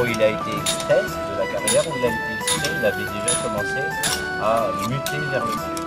où il a été extrait de la carrière, où il a été extrait, il avait déjà commencé à muter vers le bleu.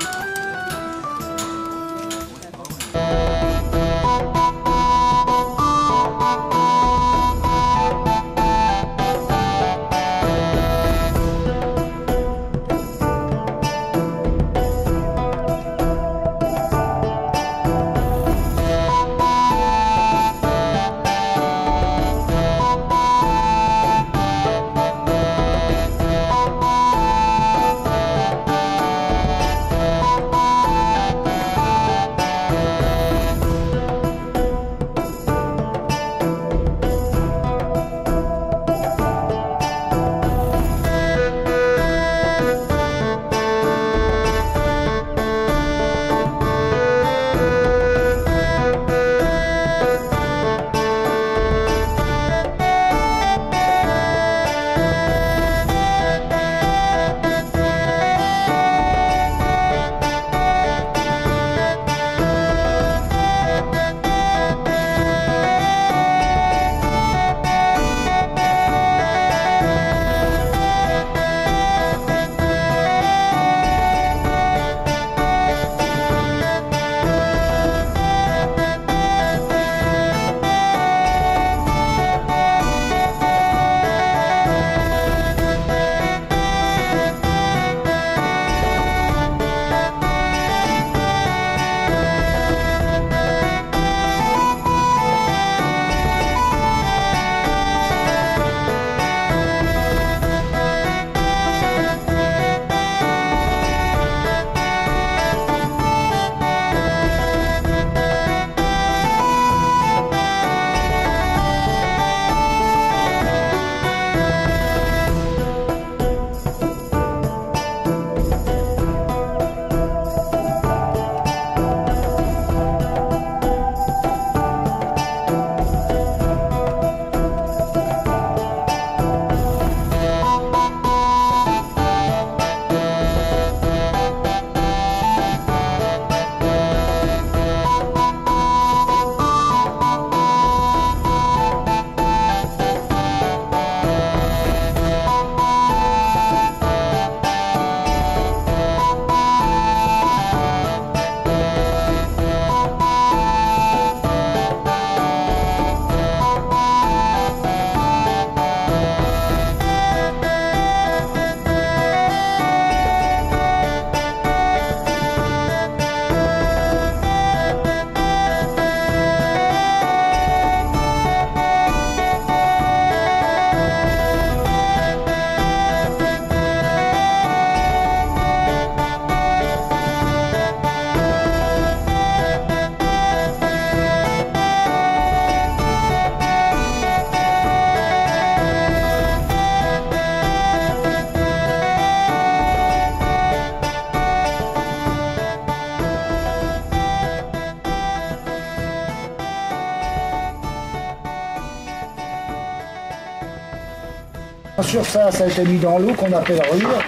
Sur ça, ça a été mis dans l'eau qu'on appelle rure.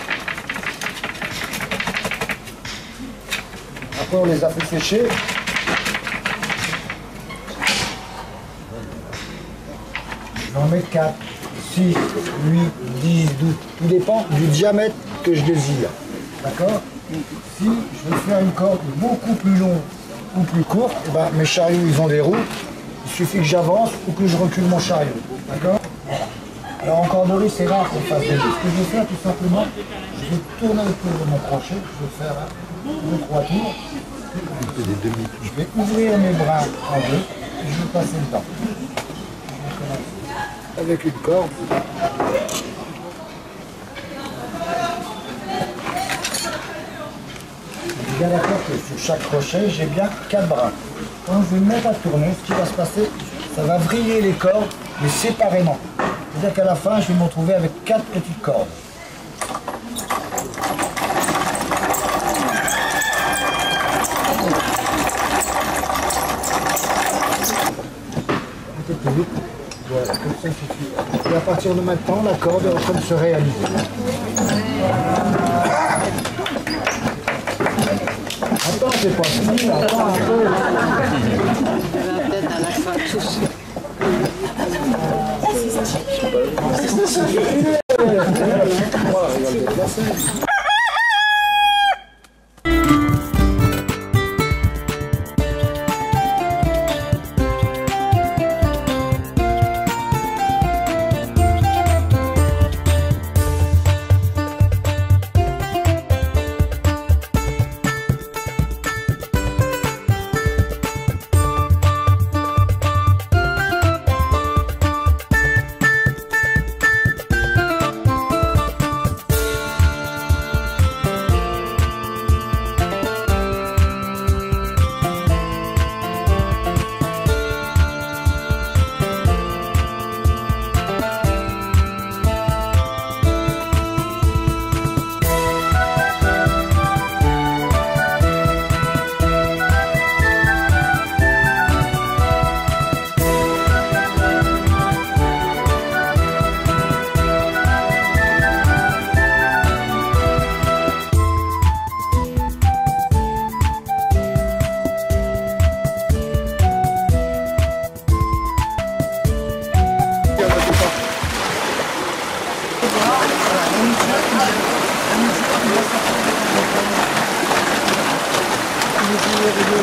Après, on les a fait sécher. J'en mets 4, 6, 8, 10, 12. Tout dépend du diamètre que je désire. D'accord? Si je veux faire une corde beaucoup plus longue ou plus courte, eh ben, mes chariots, ils ont des roues. Il suffit que j'avance ou que je recule mon chariot. D'accord? Alors en corderie, c'est rare qu'on fasse des Ce que je vais faire tout simplement, je vais tourner autour de mon crochet, je vais faire deux, trois tours. Je vais ouvrir mes bras en deux et je vais passer le temps. Avec une corde. bien d'accord que sur chaque crochet, j'ai bien quatre bras. Quand je vais me mettre à tourner, ce qui va se passer, ça va vriller les cordes, mais séparément. C'est-à-dire qu'à la fin, je vais me retrouver avec quatre petites cordes. Et à partir de maintenant, la corde est en train de se réaliser. Attends, c'est pas fini, attends.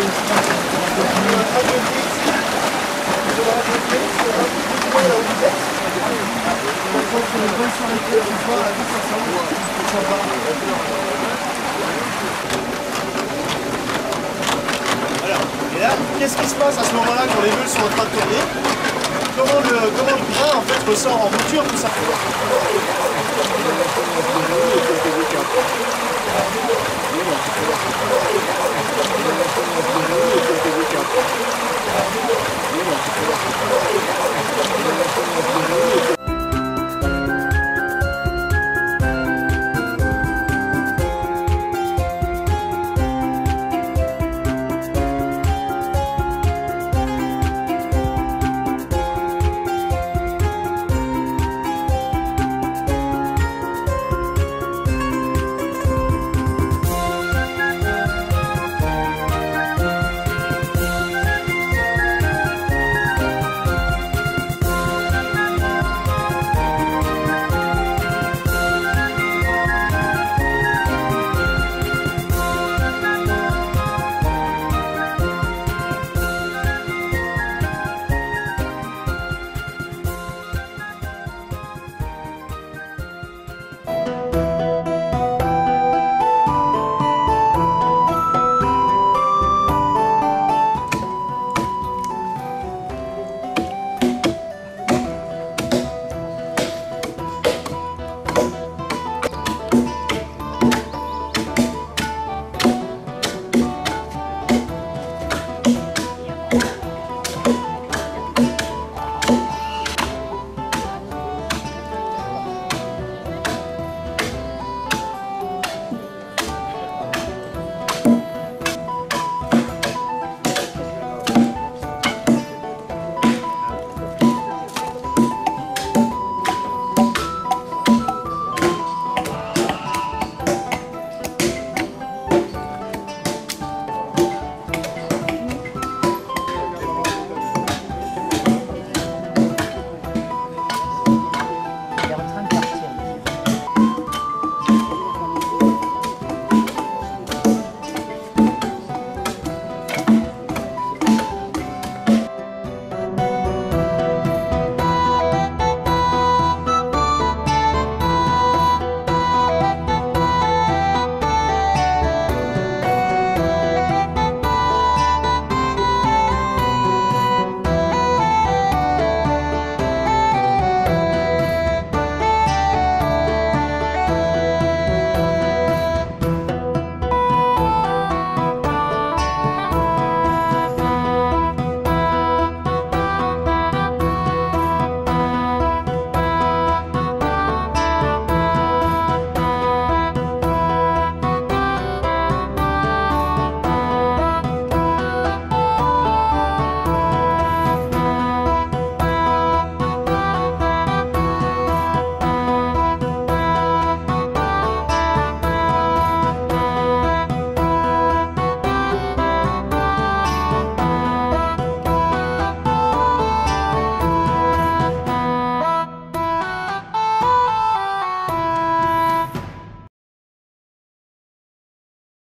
Et là, qu'est-ce qui se passe à ce moment-là quand les meules sont en train de tourner comment le, comment le grain en fait ressort en bouture tout ça Voilà.